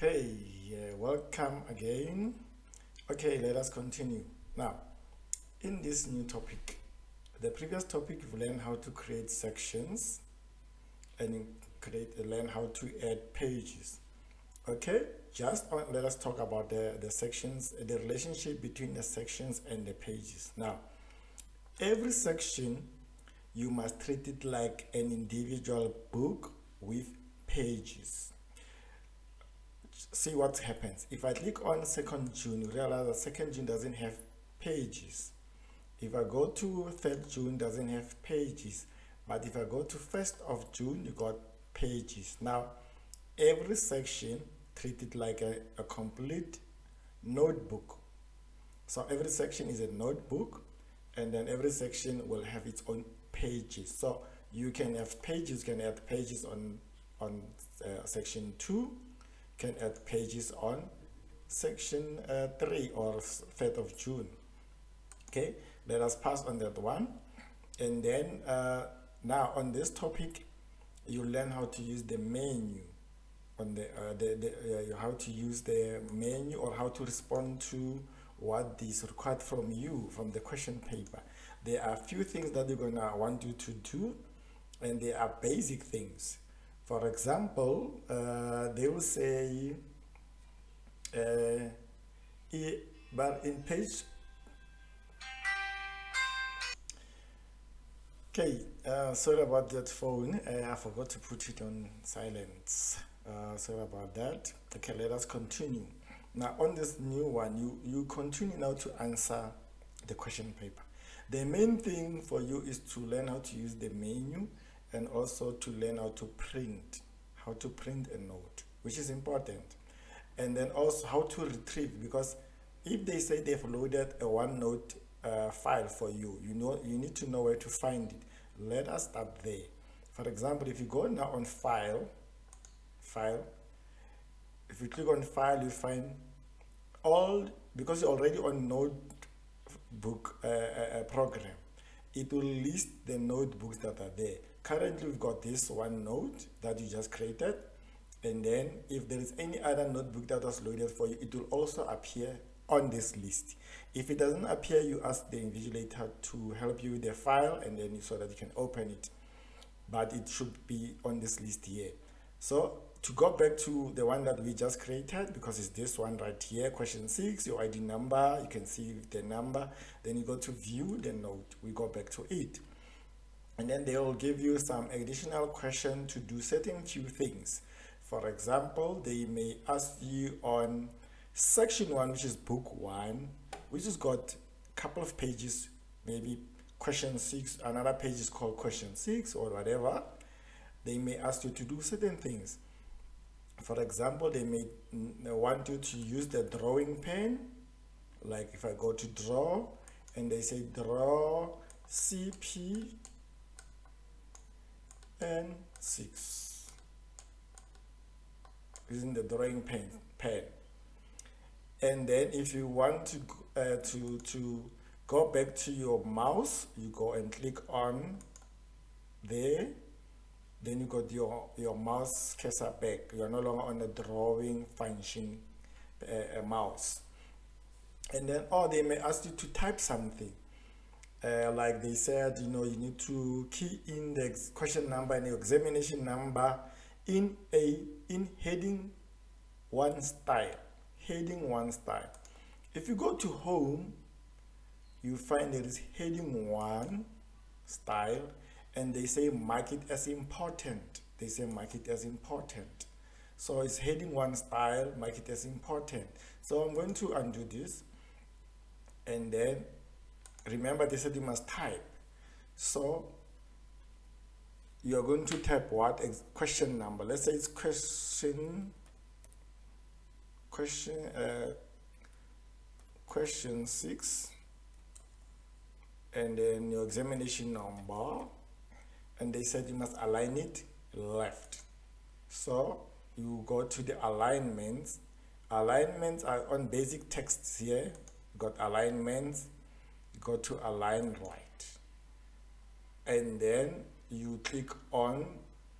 Okay, uh, welcome again. Okay, let us continue. Now, in this new topic, the previous topic we learned how to create sections and create learn how to add pages. Okay, just on, let us talk about the, the sections, the relationship between the sections and the pages. Now, every section you must treat it like an individual book with pages see what happens. If I click on 2nd June, you realize that 2nd June doesn't have pages. If I go to 3rd June, doesn't have pages. But if I go to 1st of June, you got pages. Now, every section treated like a, a complete notebook. So every section is a notebook, and then every section will have its own pages. So you can have pages, you can add pages on on uh, section 2 can add pages on section uh, 3 or 3rd of June. Okay, let us pass on that one. And then uh, now on this topic, you learn how to use the menu on the, uh, the, the uh, how to use the menu or how to respond to what is required from you from the question paper. There are a few things that you're gonna want you to do and they are basic things for example, uh, they will say, uh, but in page, okay, uh, sorry about that phone. Uh, I forgot to put it on silence. Uh, sorry about that. Okay, let us continue. Now on this new one, you, you continue now to answer the question paper. The main thing for you is to learn how to use the menu and also to learn how to print, how to print a note, which is important. And then also how to retrieve, because if they say they've loaded a OneNote uh, file for you, you know you need to know where to find it. Let us start there. For example, if you go now on File, File, if you click on File, you find all, because you're already on Notebook uh, uh, program, it will list the notebooks that are there currently we've got this one note that you just created and then if there is any other notebook that was loaded for you it will also appear on this list. If it doesn't appear you ask the invigilator to help you with the file and then so that you can open it. But it should be on this list here. So to go back to the one that we just created because it's this one right here question six your id number you can see the number then you go to view the note we go back to it and then they will give you some additional question to do certain few things. For example they may ask you on section one which is book one which has got a couple of pages maybe question six another page is called question six or whatever. They may ask you to do certain things. For example they may want you to use the drawing pen. Like if i go to draw and they say draw cp and 6 using the drawing pen pen and then if you want to uh, to to go back to your mouse you go and click on there. Then you got your your mouse cursor back. You are no longer on the drawing function uh, mouse. And then or they may ask you to type something uh, like they said, you know, you need to key in the question number and the examination number in a in heading one style, heading one style. If you go to home, you find there is heading one style and they say mark it as important. They say mark it as important. So it's heading one style, mark it as important. So I'm going to undo this and then remember they said you must type. So you're going to type what? Question number. Let's say it's question question uh, question six and then your examination number and they said you must align it left. So you go to the alignments. Alignments are on basic texts here. Got alignments go to align right and then you click on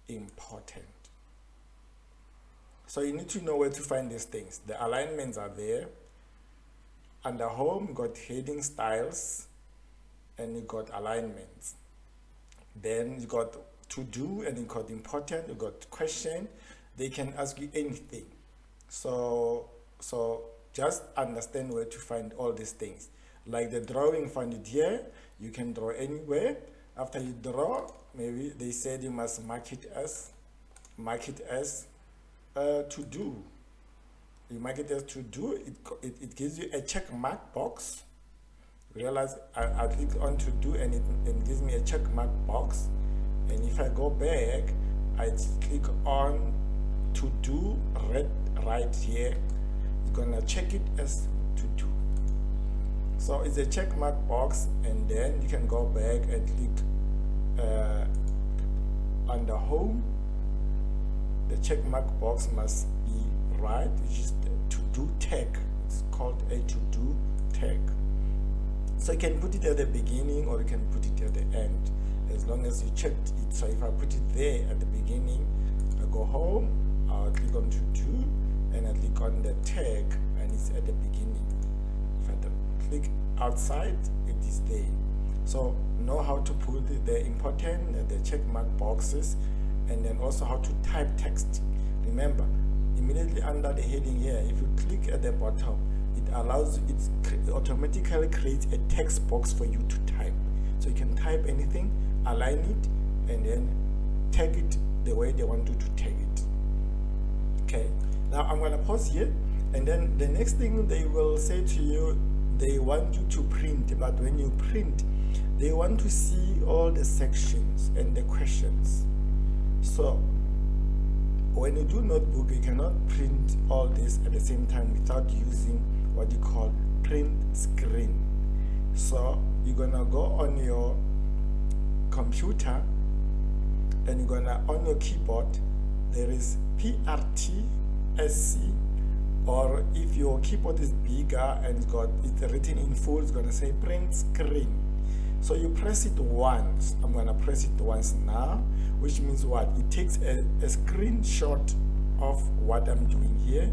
important So you need to know where to find these things. The alignments are there. Under home, got heading styles and you got alignments. Then you got to do and you got important, you got question. They can ask you anything. So so just understand where to find all these things. Like the drawing, find it here. You can draw anywhere. After you draw, maybe they said you must mark it as mark it as uh, to do. You mark it as to do. It, it, it gives you a check mark box. Realize I, I click on to do and it, it gives me a check mark box. And if I go back, I click on to do red right here. It's gonna check it as to. So it's a check mark box and then you can go back and click uh, under home. The check mark box must be right which is to do tag. It's called a to do tag. So you can put it at the beginning or you can put it at the end. As long as you checked it. So if i put it there at the beginning i go home i'll click on to do and i click on the tag and it's at the beginning click outside it is there so know how to put the important the check mark boxes and then also how to type text. Remember, immediately under the heading here, if you click at the bottom, it allows it automatically creates a text box for you to type. So you can type anything, align it, and then tag it the way they want you to tag it. Okay, now I'm gonna pause here, and then the next thing they will say to you, they want you to print, but when you print, they want to see all the sections and the questions. So when you do notebook, you cannot print all this at the same time without using what you call print screen. So you're gonna go on your computer and you're gonna on your keyboard there is PRT-SC or if your keyboard is bigger and it's got it's written in full it's gonna say print screen. So you press it once I'm gonna press it once now which means what? It takes a, a screenshot of what I'm doing here.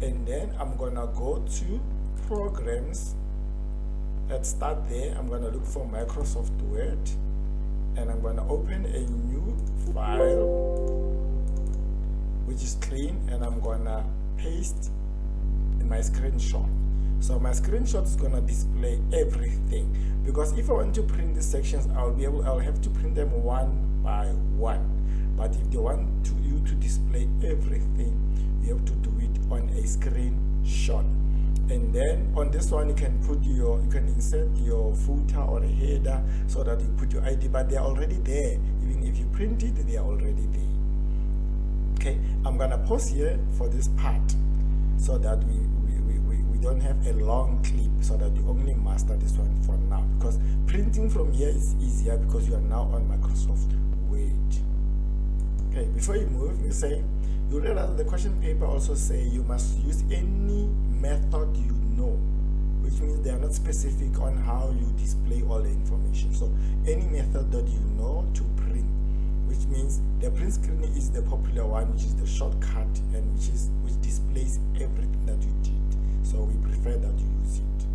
And then I'm gonna go to programs let's start there. I'm gonna look for Microsoft Word and I'm gonna open a new file which is clean and I'm gonna paste in my screenshot. So my screenshot is gonna display everything. Because if I want to print these sections I'll be able I'll have to print them one by one. But if they want to you to display everything you have to do it on a screenshot. And then on this one you can put your you can insert your footer or header so that you put your id but they're already there. Even if you print it they are already there okay i'm gonna pause here for this part so that we we, we, we don't have a long clip so that you only master this one for now. Because printing from here is easier because you are now on microsoft word okay before you move you say you realize the question paper also say you must use any method you know which means they are not specific on how you display all the information. So any method that you know to print which means the print screen is the popular one which is the shortcut and which is which displays everything that you did. So we prefer that you use it